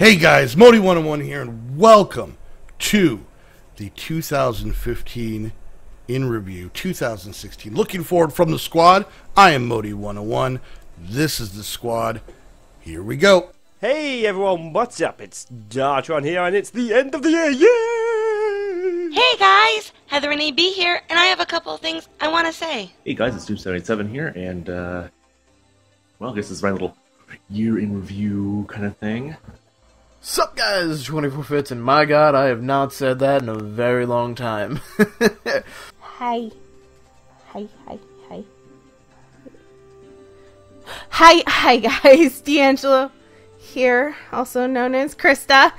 Hey guys, Modii101 here, and welcome to the 2015 in review 2016. Looking forward from the squad, I am Modii101. This is the squad. Here we go. Hey everyone, what's up? It's Dartron here, and it's the end of the year. Yay! Hey guys, Heather and AB here, and I have a couple of things I want to say. Hey guys, it's Doom77 here, and uh, well, I guess this is my little year in review kind of thing. Sup guys, 24 Fitz, and my god, I have not said that in a very long time. Hi. Hi, hi, hi. Hi, hi guys, D'Angelo here, also known as Krista.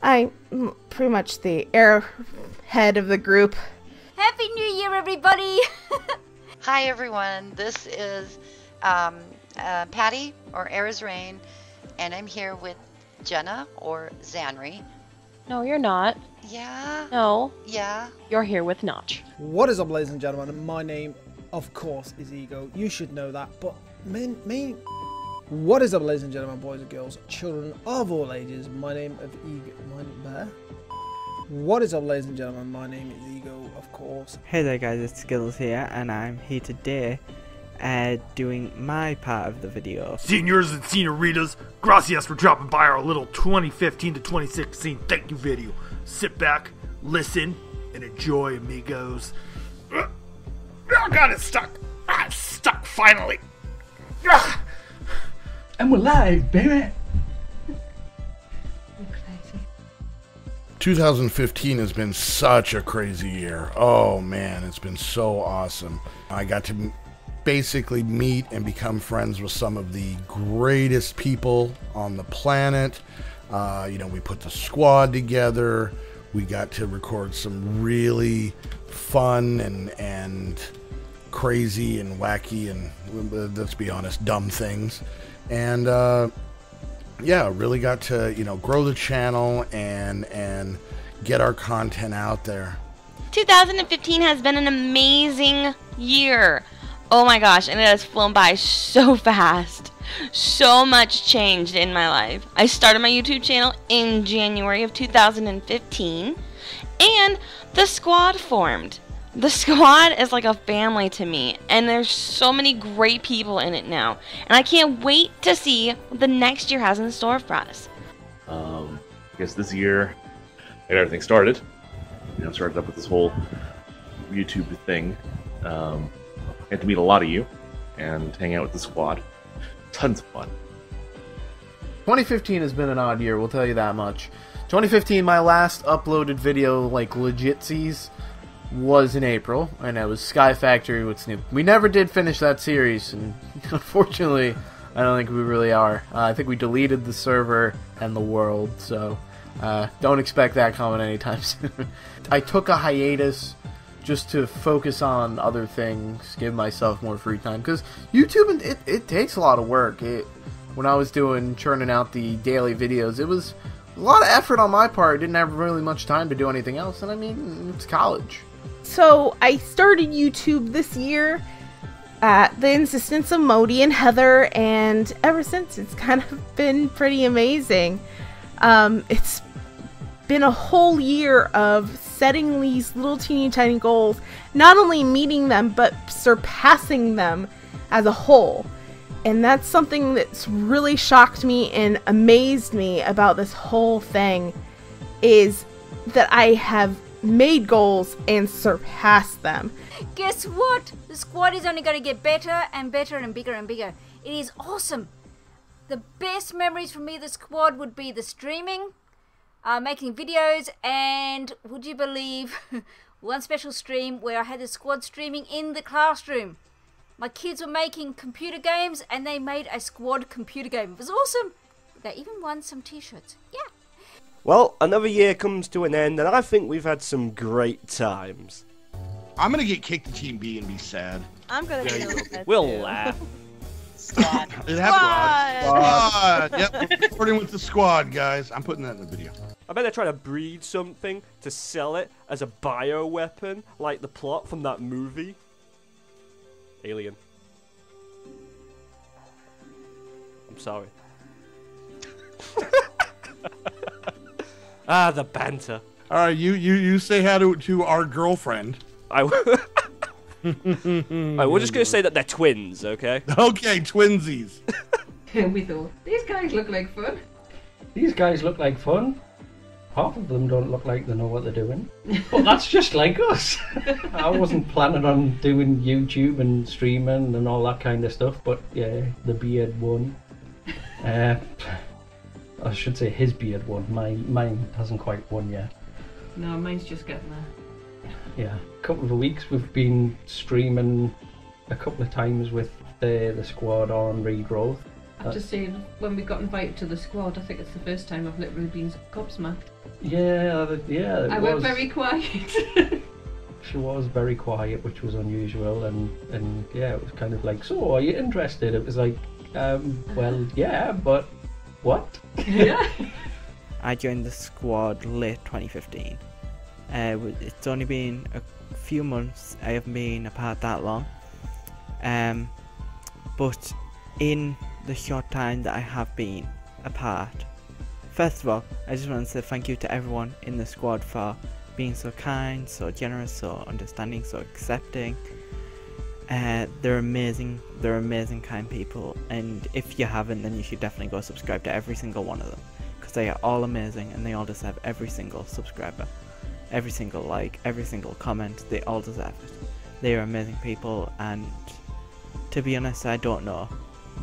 I'm pretty much the airhead of the group. Happy New Year, everybody! Hi everyone, this is um, uh, Patti or Arizrain, and I'm here with Jenna or Xanrey. No, you're not. Yeah, No, yeah. you're here with Notch. What is up, ladies and gentlemen? My name, of course, is Ego. You should know that, but main, main. What is up, ladies and gentlemen, boys and girls, children of all ages? My name of Ego. My bear. What is up, ladies and gentlemen? My name is Ego, of course. Hey there guys, it's Skiddles here, and I'm here today uh, doing my part of the video. Seniors and senoritas, gracias for dropping by our little 2015 to 2016 thank you video. Sit back, listen, and enjoy, amigos. Ugh. Oh god, it's stuck. Ah, it's stuck finally. Ugh. And we're live, baby. 2015 has been such a crazy year. Oh man, it's been so awesome. I got to m- basically meet and become friends with some of the greatest people on the planet. Uh, you know, we put the squad together. We got to record some really fun and and crazy and wacky and let's be honest, dumb things. And uh, yeah, really got to you know grow the channel and and get our content out there. 2015 has been an amazing year. Oh my gosh, and it has flown by so fast. So much changed in my life. I started my YouTube channel in January of 2015, and the squad formed. The squad is like a family to me, and there's so many great people in it now. And I can't wait to see what the next year has in store for us. Um, I guess this year, I got everything started. You know, started up with this whole YouTube thing. Um, got to meet a lot of you and hang out with the squad. Tons of fun. 2015 has been an odd year, we'll tell you that much. 2015, my last uploaded video, like legitsies, was in April, and it was Sky Factory with Snoop. We never did finish that series, and unfortunately, I don't think we really are. Uh, I think we deleted the server and the world, so uh, don't expect that coming anytime soon. I took a hiatus just to focus on other things, give myself more free time, because YouTube, it, it takes a lot of work. It, when I was doing, churning out the daily videos, it was a lot of effort on my part. Didn't have really much time to do anything else, and I mean, it's college. So I started YouTube this year at the insistence of Modii and Heather, and ever since it's kind of been pretty amazing. Um, it's been a whole year of setting these little teeny tiny goals, not only meeting them, but surpassing them as a whole. And that's something that's really shocked me and amazed me about this whole thing is that I have made goals and surpassed them. Guess what? The squad is only going to get better and better and bigger and bigger. It is awesome. The best memories for me, the squad, would be the streaming, uh, making videos, and would you believe one special stream where I had the squad streaming in the classroom? My kids were making computer games and they made a squad computer game. It was awesome. They even won some t shirts. Yeah. Well, another year comes to an end, and I think we've had some great times. I'm gonna get kicked to Team B and be sad. I'm gonna Yeah, be you a will. little bit We'll too. laugh. It happened. Squad. Yep, recording with the squad, guys. I'm putting that in the video. I bet they're trying to breed something to sell it as a bioweapon, like the plot from that movie. Alien. I'm sorry. Ah, the banter. All right, you you you say hi to to our girlfriend. I. Alright, we're just gonna say that they're twins, okay? Okay, twinsies. we thought, these guys look like fun. These guys look like fun. Half of them don't look like they know what they're doing. But that's just like us. I wasn't planning on doing YouTube and streaming and all that kind of stuff, but yeah, the beard won. Uh, I should say his beard won. My mine hasn't quite won yet. No, mine's just getting there. Yeah, a couple of weeks we've been streaming a couple of times with the the squad on regrowth. I have just say, when we got invited to the squad, I think it's the first time I've literally been gobsmacked. Yeah, yeah. It I was, went very quiet. She was very quiet, which was unusual, and and yeah, it was kind of like, so are you interested? It was like, um, well, yeah, but what? yeah. I joined the squad late 2015. Uh, it's only been a few months. I haven't been apart that long. Um, but in the short time that I have been apart, first of all, I just want to say thank you to everyone in the squad for being so kind, so generous, so understanding, so accepting. Uh, they're amazing. They're amazing, kind people. And if you haven't, then you should definitely go subscribe to every single one of them because they are all amazing and they all deserve every single subscriber, every single like, every single comment. They all deserve it. They are amazing people, and to be honest, I don't know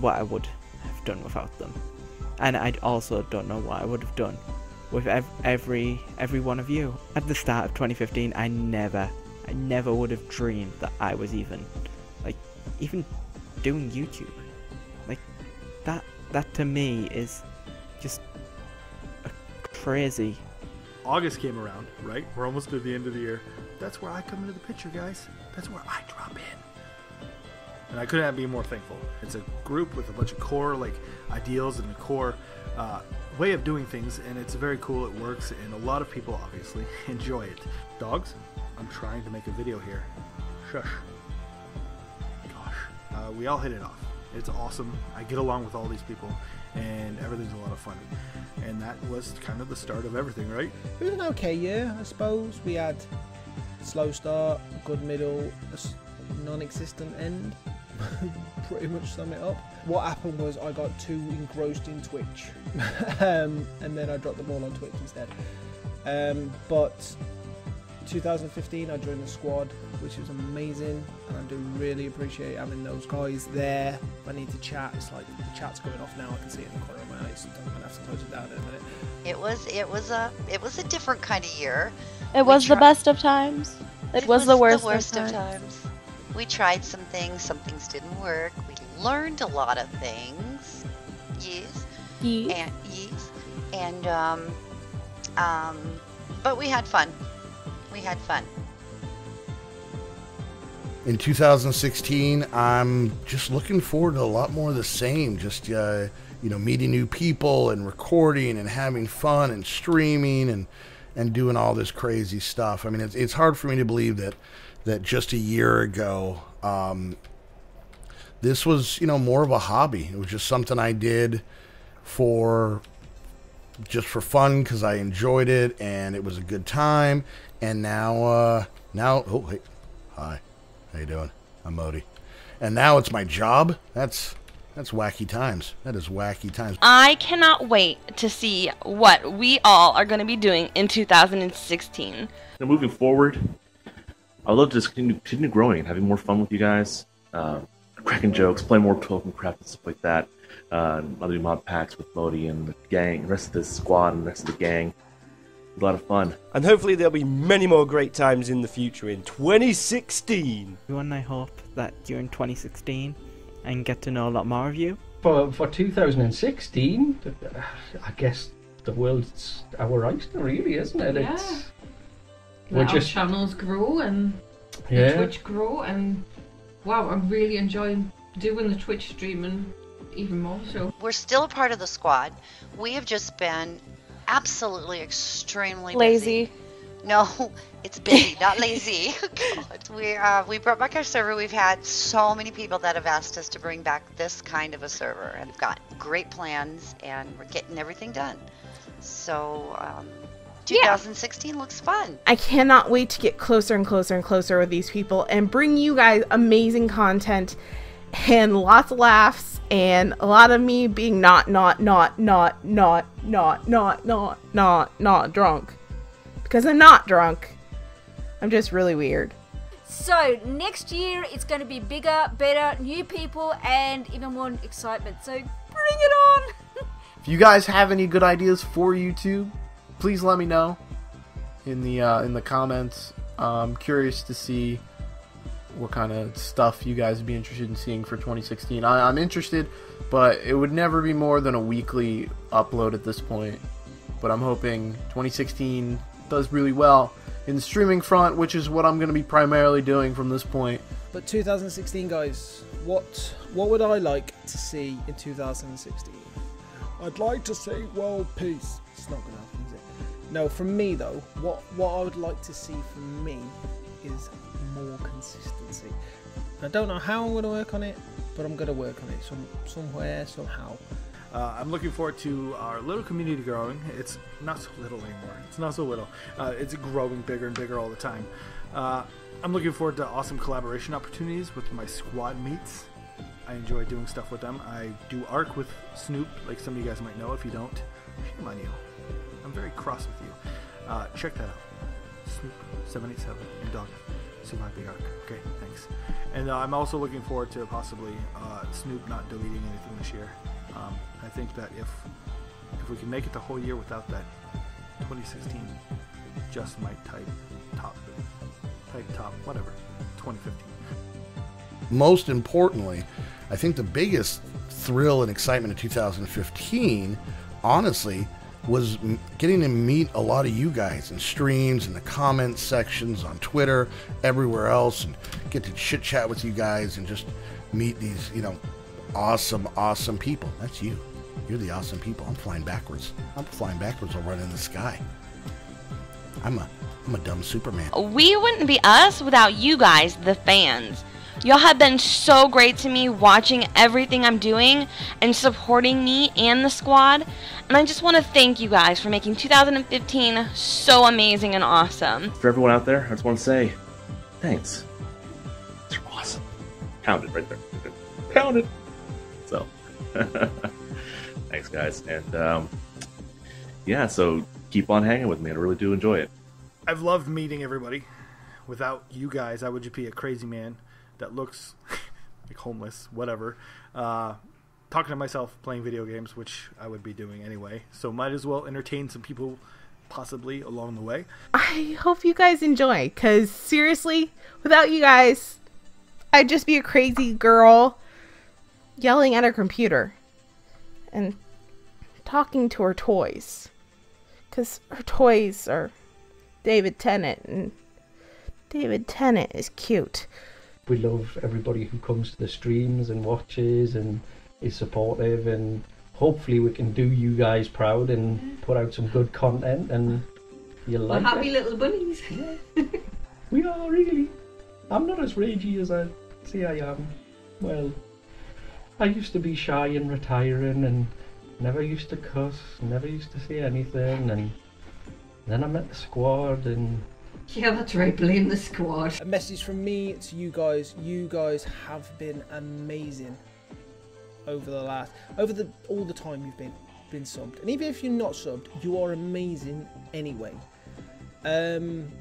what I would have done without them, and I also don't know what I would have done with ev- every every one of you. At the start of 2015, I never, I never would have dreamed that I was even, like, even doing YouTube. Like, that that to me is just a crazy. August came around, right? We're almost at the end of the year. That's where I come into the picture, guys. That's where I drop in. And I couldn't be more thankful. It's a group with a bunch of core like ideals and a core uh, way of doing things, and it's very cool. It works, and a lot of people obviously enjoy it. Dogs, I'm trying to make a video here. Shush. Gosh, uh, we all hit it off. It's awesome. I get along with all these people, and everything's a lot of fun. And that was kind of the start of everything, right? It was an okay year, I suppose. We had slow start, good middle, non-existent end. Pretty much sum it up. What happened was I got too engrossed in Twitch, um, and then I dropped the ball on Twitch instead. Um, but 2015, I joined the squad, which was amazing, and I do really appreciate having those guys there. If I need to chat, it's like the chat's going off now. I can see it in the corner of my eyes. Sometimes I'm gonna have to close it down in a minute. It was it was a it was a different kind of year. It was the best of times. It, was, the worst, the worst of of times. times. We tried some things, some things didn't work. We learned a lot of things. Yes. Yes. And yes. And um um but we had fun. We had fun. in 2016 i'm just looking forward to a lot more of the same. Just uh, you know meeting new people and recording and having fun and streaming and and doing all this crazy stuff. I mean it's, it's hard for me to believe that that just a year ago um, this was you know more of a hobby. It was just something i did for just for fun because i enjoyed it and it was a good time and now uh now oh hey hi how you doing? I'm Modii. And now it's my job? That's that's wacky times. That is wacky times. I cannot wait to see what we all are going to be doing in 2016. Now, moving forward, I would love to just continue, continue growing and having more fun with you guys, uh, cracking jokes, playing more Token Craft and stuff like that. Uh, I'll do mod packs with Modii and the gang, the rest of the squad and the rest of the gang. A lot of fun. And hopefully there'll be many more great times in the future in 2016. Everyone, I hope that during 2016 I can get to know a lot more of you. For for 2016, I guess the world's our oyster, really, isn't it? Yeah. It's we're our just channels grow and the Yeah. Twitch grow and wow, I'm really enjoying doing the Twitch streaming even more so. We're still a part of the squad. We have just been absolutely extremely Lazy. busy. No, it's busy, not lazy. God. We uh, we brought back our server. We've had so many people that have asked us to bring back this kind of a server, and we've got great plans, and we're getting everything done. So um, 2016 looks fun. I cannot wait to get closer and closer and closer with these people and bring you guys amazing content and lots of laughs and a lot of me being not not not not not not not not not not drunk because I'm not drunk. I'm just really weird. So next year it's going to be bigger, better, new people, and even more excitement. So bring it on! If you guys have any good ideas for YouTube, please let me know in the uh, in the comments. I'm curious to see what kind of stuff you guys would be interested in seeing for 2016. I, I'm interested, but it would never be more than a weekly upload at this point. But I'm hoping 2016 does really well in the streaming front, which is what I'm going to be primarily doing from this point. But 2016, guys, what what would I like to see in 2016? I'd like to see world peace. It's not gonna happen, is it? No, from me though, what what I would like to see from me is more consistency. I don't know how I'm gonna work on it, but I'm gonna work on it some somewhere somehow. Uh, I'm looking forward to our little community growing. It's not so little anymore. It's not so little. Uh, it's growing bigger and bigger all the time. Uh, I'm looking forward to awesome collaboration opportunities with my squad mates. I enjoy doing stuff with them. I do ARK with Snoop, like some of you guys might know. If you don't, shame on you. I'm very cross with you. Uh, check that out. Snoop787 and Dog. Survive the ARK. Okay, thanks. And uh, I'm also looking forward to possibly uh, Snoop not deleting anything this year. Um, I think that if if we can make it the whole year without that, 2016 just might type top, type top, whatever, 2015. most importantly, I think the biggest thrill and excitement of 2015, honestly, was getting to meet a lot of you guys in streams, in the comments sections, on Twitter, everywhere else, and get to chit chat with you guys and just meet these, you know, awesome, awesome people. That's you. You're the awesome people. I'm flying backwards. I'm flying backwards. I'll run in the sky. I'm a, I'm a dumb Superman. We wouldn't be us without you guys, the fans. Y'all have been so great to me watching everything I'm doing and supporting me and the squad. And I just want to thank you guys for making 2015 so amazing and awesome. For everyone out there, I just want to say thanks. You're awesome. Count it right there. Count it. So, thanks, guys. And um, yeah, so keep on hanging with me. I really do enjoy it. I've loved meeting everybody. Without you guys, I would just be a crazy man that looks like homeless, whatever. Uh, talking to myself, playing video games, which I would be doing anyway. So might as well entertain some people, possibly along the way. I hope you guys enjoy, because seriously, without you guys, I'd just be a crazy girl yelling at her computer and talking to her toys. Because her toys are David Tennant, and David Tennant is cute. We love everybody who comes to the streams and watches and is supportive and hopefully we can do you guys proud and put out some good content and you'll We're like happy it. little bunnies. We are really. I'm not as ragey as I say I am. Well, I used to be shy and retiring and never used to cuss, never used to say anything and then I met the squad and yeah, that's right. Blame the squad. A message from me to you guys. You guys have been amazing over the last over the all the time you've been been subbed. And even if you're not subbed, you are amazing anyway. Um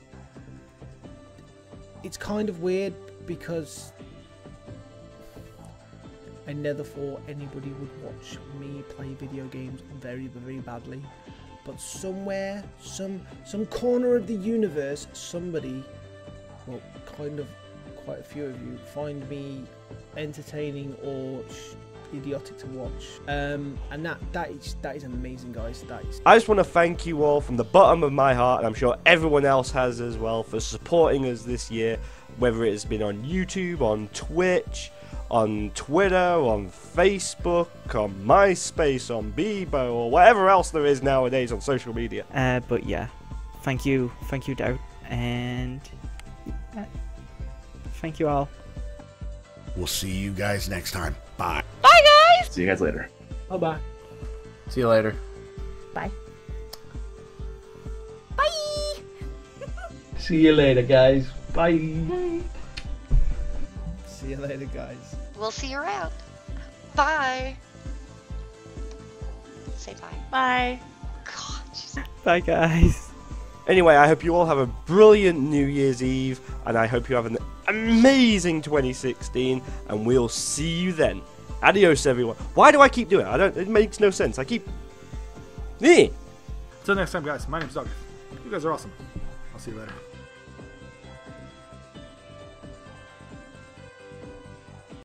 it's kind of weird because I never thought anybody would watch me play video games very, very badly. But somewhere, some some corner of the universe, somebody, well, kind of quite a few of you, find me entertaining or idiotic to watch. Um, and that that is that is amazing, guys. That is I just want to thank you all from the bottom of my heart, and I'm sure everyone else has as well, for supporting us this year, whether it's been on YouTube, on Twitch, on Twitter, on Facebook, on MySpace, on Bebo, or whatever else there is nowadays on social media. Uh, but yeah, thank you, thank you, Doubt, and uh, thank you all. We'll see you guys next time. Bye. Bye, guys! See you guys later. Bye bye. See you later. Bye. Bye. See you later, guys. Bye. See you later, guys. We'll see you around. Bye. Say bye. Bye. Bye, guys. Anyway, I hope you all have a brilliant New Year's Eve, and I hope you have an amazing 2016, and we'll see you then. Adios, everyone. Why do I keep doing it? I don't. It makes no sense. I keep. Eh. Until next time, guys. My name's Doug. You guys are awesome. I'll see you later.